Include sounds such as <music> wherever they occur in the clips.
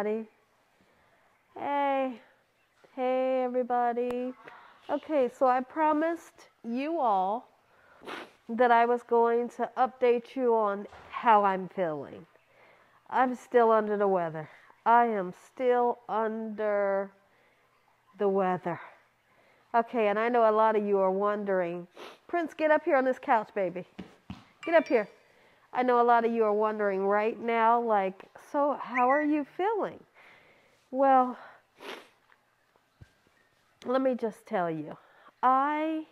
everybody. Hey. Hey, everybody. Okay, so I promised you all that I was going to update you on how I'm feeling. I'm still under the weather. I am still under the weather. Okay, and I know a lot of you are wondering Prince, get up here on this couch, baby. Get up here. I know a lot of you are wondering right now, like, so how are you feeling? Well, let me just tell you, I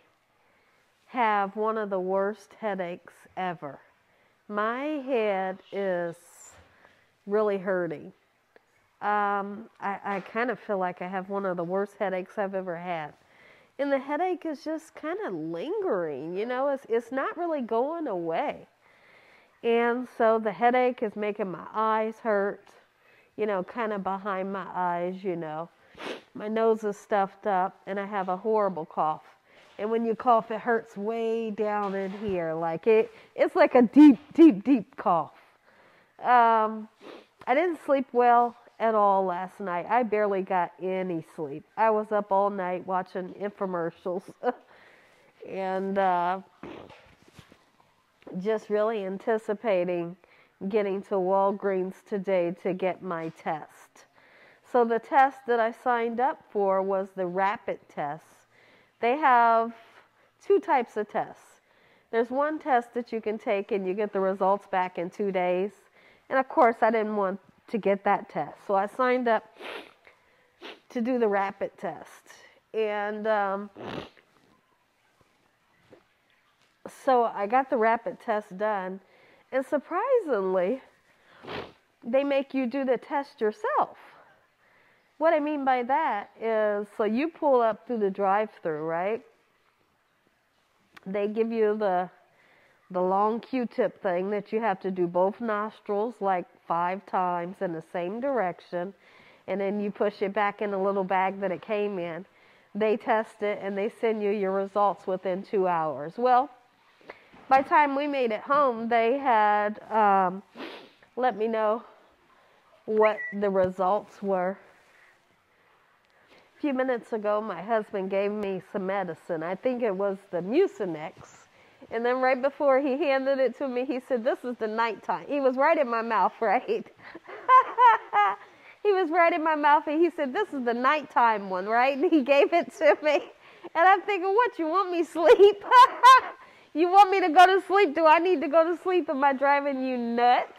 have one of the worst headaches ever. My head is really hurting. Um, I, I kind of feel like I have one of the worst headaches I've ever had. And the headache is just kind of lingering, you know, it's, it's not really going away. And so the headache is making my eyes hurt, you know, kind of behind my eyes, you know. My nose is stuffed up and I have a horrible cough. And when you cough, it hurts way down in here. Like it, it's like a deep, deep, deep cough. Um, I didn't sleep well at all last night. I barely got any sleep. I was up all night watching infomercials <laughs> and uh, just really anticipating getting to Walgreens today to get my test. So the test that I signed up for was the rapid test. They have two types of tests. There's one test that you can take and you get the results back in two days. And of course, I didn't want to get that test. So I signed up to do the rapid test. And um, so I got the rapid test done. And surprisingly, they make you do the test yourself. What I mean by that is so you pull up through the drive through, right? They give you the the long Q-tip thing that you have to do both nostrils like 5 times in the same direction and then you push it back in the little bag that it came in. They test it and they send you your results within 2 hours. Well, by the time we made it home, they had um, let me know what the results were a few minutes ago, my husband gave me some medicine. I think it was the Mucinex. And then right before he handed it to me, he said, This is the nighttime. He was right in my mouth, <laughs> right? he was right in my mouth and he said, This is the nighttime one, right? And he gave it to me. And I'm thinking, What, you want me sleep? <laughs> you want me to go to sleep? Do I need to go to sleep? Am I driving you nuts?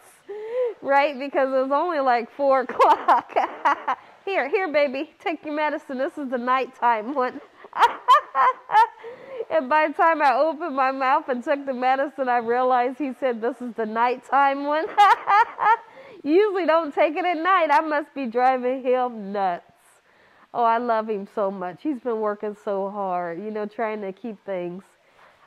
Right? Because it was only like four <laughs> o'clock. <laughs> Here, here, baby, take your medicine. This is the nighttime one. <laughs> and by the time I opened my mouth and took the medicine, I realized he said this is the nighttime one. Usually don't take it at night. I must be driving him nuts. Oh, I love him so much. He's been working so hard, you know, trying to keep things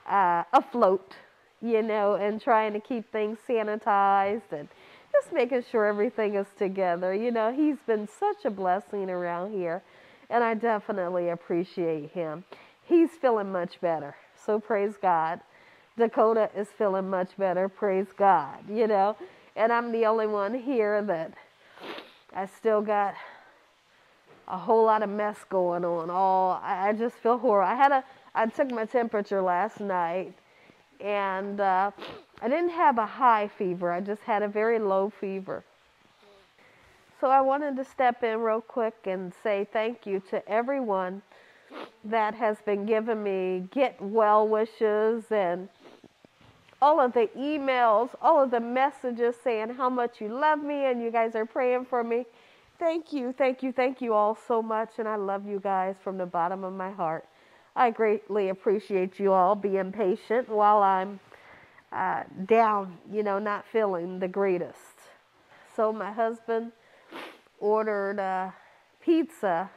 uh, afloat, you know, and trying to keep things sanitized and just making sure everything is together. You know, he's been such a blessing around here, and I definitely appreciate him. He's feeling much better, so praise God. Dakota is feeling much better, praise God, you know, and I'm the only one here that I still got a whole lot of mess going on. All I just feel horrible. I had a I took my temperature last night, and uh, I didn't have a high fever, I just had a very low fever. So I wanted to step in real quick and say thank you to everyone that has been giving me get well wishes and all of the emails, all of the messages saying how much you love me and you guys are praying for me. Thank you, thank you, thank you all so much. And I love you guys from the bottom of my heart. I greatly appreciate you all being patient while I'm uh, down, you know, not feeling the greatest. So my husband ordered uh, pizza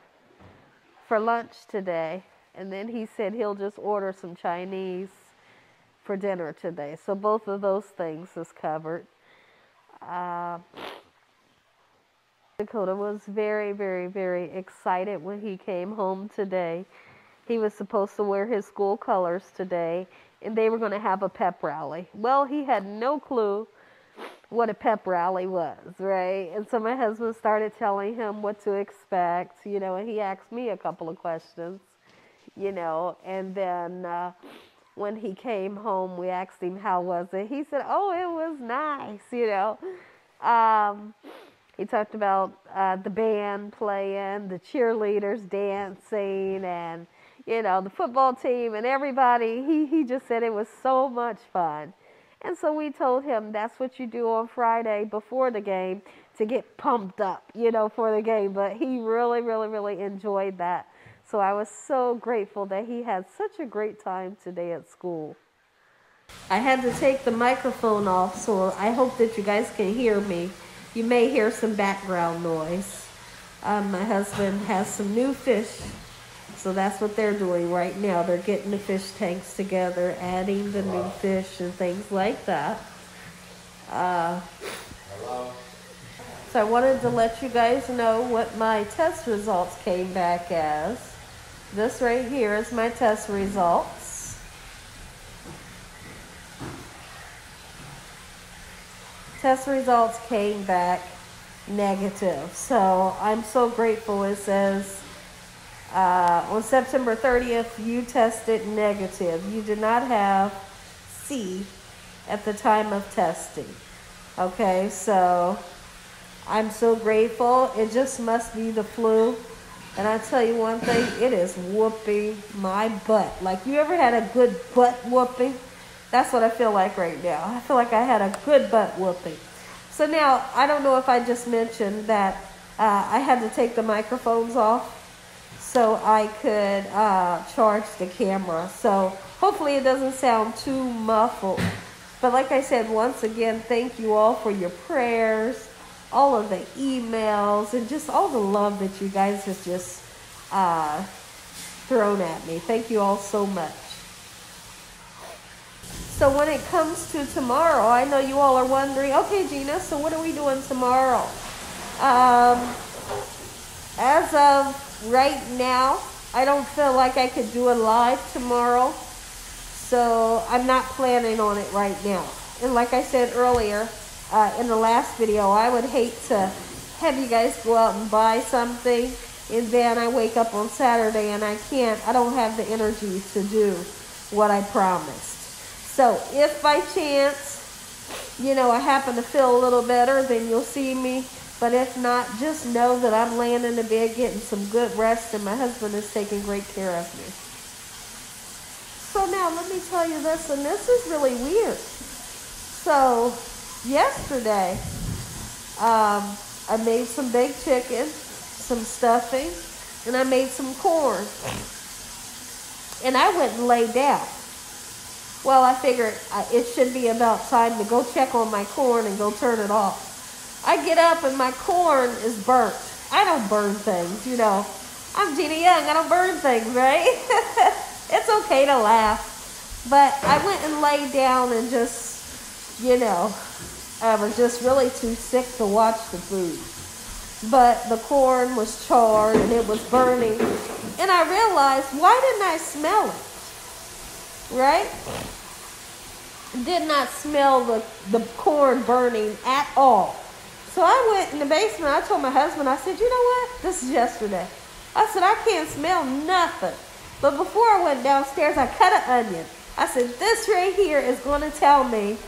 for lunch today, and then he said he'll just order some Chinese for dinner today. So both of those things is covered. Uh, Dakota was very, very, very excited when he came home today. He was supposed to wear his school colors today, and they were going to have a pep rally. Well, he had no clue what a pep rally was, right? And so my husband started telling him what to expect, you know, and he asked me a couple of questions. you know, and then uh, when he came home, we asked him how was it. He said, "Oh, it was nice," you know. Um, he talked about uh, the band playing, the cheerleaders dancing, and you know the football team and everybody. He he just said it was so much fun, and so we told him that's what you do on Friday before the game to get pumped up, you know, for the game. But he really, really, really enjoyed that. So I was so grateful that he had such a great time today at school. I had to take the microphone off, so I hope that you guys can hear me. You may hear some background noise. Um, my husband has some new fish, so that's what they're doing right now. They're getting the fish tanks together, adding the new fish and things like that. Uh, so I wanted to let you guys know what my test results came back as. This right here is my test results. Test results came back negative. So I'm so grateful. It says uh, on September 30th, you tested negative. You did not have C at the time of testing. Okay, so I'm so grateful. It just must be the flu. And I tell you one thing, it is whooping my butt. Like you ever had a good butt whooping? That's what I feel like right now. I feel like I had a good butt whooping. So now, I don't know if I just mentioned that uh, I had to take the microphones off so I could uh, charge the camera. So hopefully it doesn't sound too muffled. But like I said, once again, thank you all for your prayers all of the emails and just all the love that you guys have just uh, thrown at me. Thank you all so much. So when it comes to tomorrow, I know you all are wondering, okay, Gina, so what are we doing tomorrow? Um, as of right now, I don't feel like I could do it live tomorrow. So I'm not planning on it right now. And like I said earlier, uh, in the last video, I would hate to have you guys go out and buy something and then I wake up on Saturday and I can't, I don't have the energy to do what I promised. So if by chance, you know, I happen to feel a little better, then you'll see me. But if not, just know that I'm laying in the bed getting some good rest and my husband is taking great care of me. So now let me tell you this, and this is really weird. So yesterday, um, I made some baked chicken, some stuffing, and I made some corn. And I went and laid down. Well, I figured uh, it should be about time to go check on my corn and go turn it off. I get up and my corn is burnt. I don't burn things, you know. I'm Gina Young. I don't burn things, right? <laughs> it's okay to laugh. But I went and laid down and just, you know, I was just really too sick to watch the food. But the corn was charred and it was burning. And I realized, why didn't I smell it? Right? Did not smell the, the corn burning at all. So I went in the basement. I told my husband, I said, you know what? This is yesterday. I said, I can't smell nothing. But before I went downstairs, I cut an onion. I said, this right here is going to tell me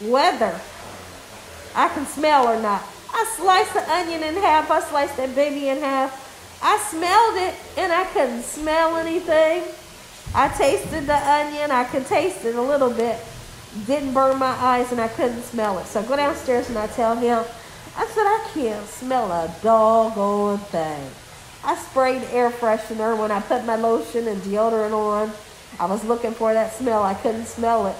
whether I can smell or not. I sliced the onion in half. I sliced that baby in half. I smelled it and I couldn't smell anything. I tasted the onion. I could taste it a little bit. Didn't burn my eyes and I couldn't smell it. So I go downstairs and I tell him, I said, I can't smell a doggone thing. I sprayed air freshener when I put my lotion and deodorant on. I was looking for that smell. I couldn't smell it.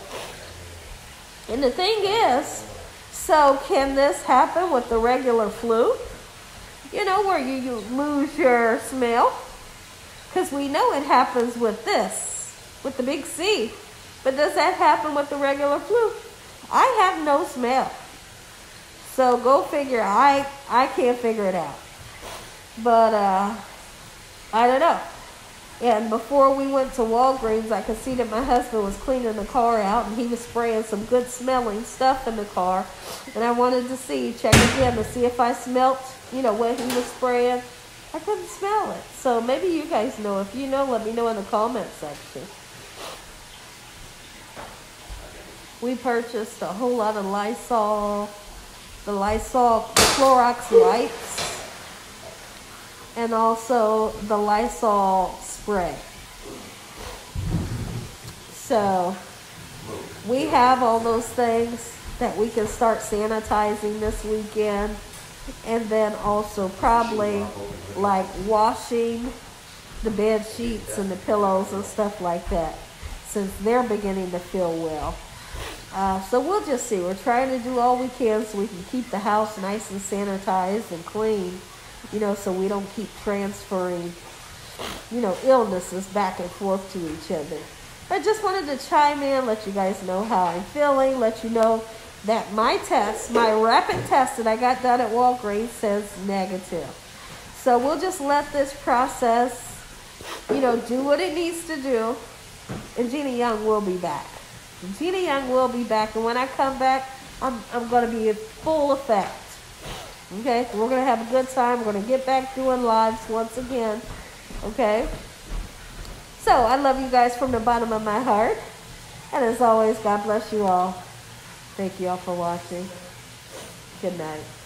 And the thing is, so can this happen with the regular flu? You know, where you, you lose your smell? Because we know it happens with this, with the big C. But does that happen with the regular flu? I have no smell. So go figure. I I can't figure it out. But uh, I don't know. And before we went to Walgreens, I could see that my husband was cleaning the car out and he was spraying some good smelling stuff in the car. And I wanted to see, check again to see if I smelt, you know, what he was spraying. I couldn't smell it. So maybe you guys know. If you know, let me know in the comment section. We purchased a whole lot of Lysol, the Lysol the Clorox wipes, and also the Lysol spray. So we have all those things that we can start sanitizing this weekend and then also probably like washing the bed sheets and the pillows and stuff like that since they're beginning to feel well. Uh, so we'll just see. We're trying to do all we can so we can keep the house nice and sanitized and clean, you know, so we don't keep transferring, you know, illnesses back and forth to each other. I just wanted to chime in, let you guys know how I'm feeling, let you know that my test, my rapid test that I got done at Walgreens says negative. So we'll just let this process, you know, do what it needs to do. And Gina Young will be back. Gina Young will be back. And when I come back, I'm, I'm going to be in full effect. Okay? We're going to have a good time. We're going to get back doing lives once again. Okay? So I love you guys from the bottom of my heart. And as always, God bless you all. Thank you all for watching. Good night.